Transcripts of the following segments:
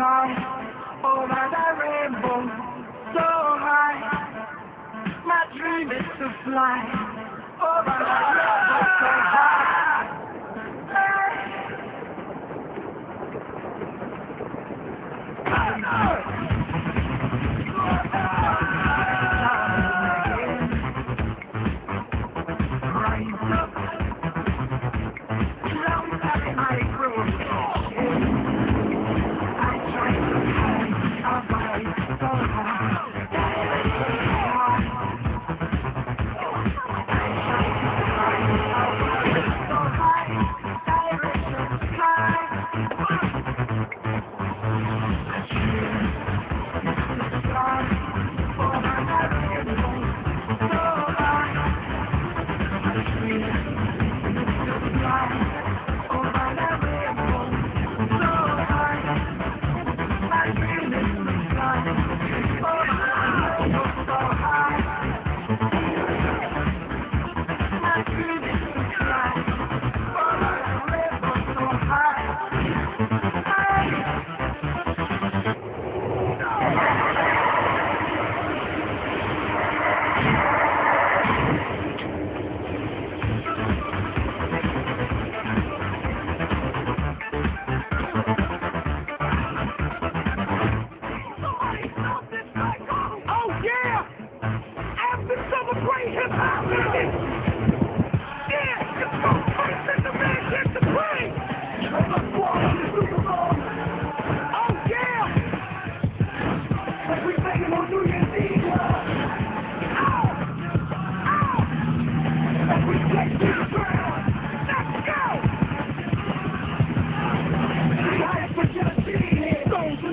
fly over the rainbow so high. My dream is to fly over the rainbow so high. Rise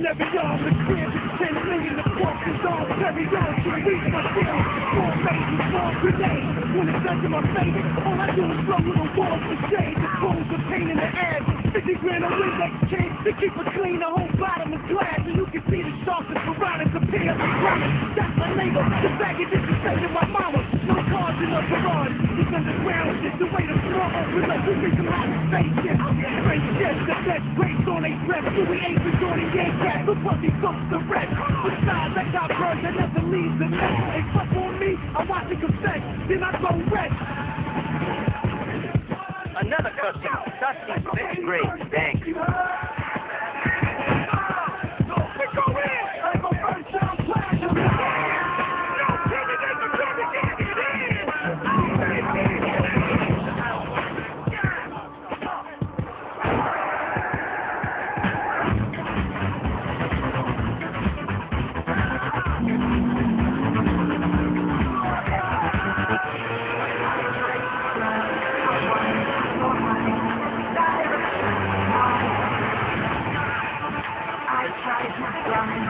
never yard the crib. Ten million is. Every yard to my. Four four grenades. When it's under my all I do is the clothes are pain in the air. 50 grand Windex chain to keep it clean. The whole bottom is glass. And you can see the sharks. That's my neighbor. The baggage is the same to my mama. No cars in the garage. This underground shit. The way the floor open up. We reach some hot spaceships. Straight ships. The best grapes on a breath. Do we ain't been doing yet? Cat. The pussy comes the rest. Besides, I got birds that never leave the nest. They fuck on me. I watch it confess. Then I go rest. Another customer. Dusty fifth grade. Thanks. I